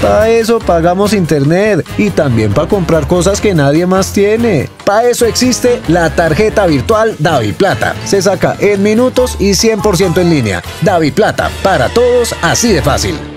Para eso pagamos internet y también para comprar cosas que nadie más tiene. Para eso existe la tarjeta virtual Davi Plata. Se saca en minutos y 100% en línea. Davi Plata, para todos así de fácil.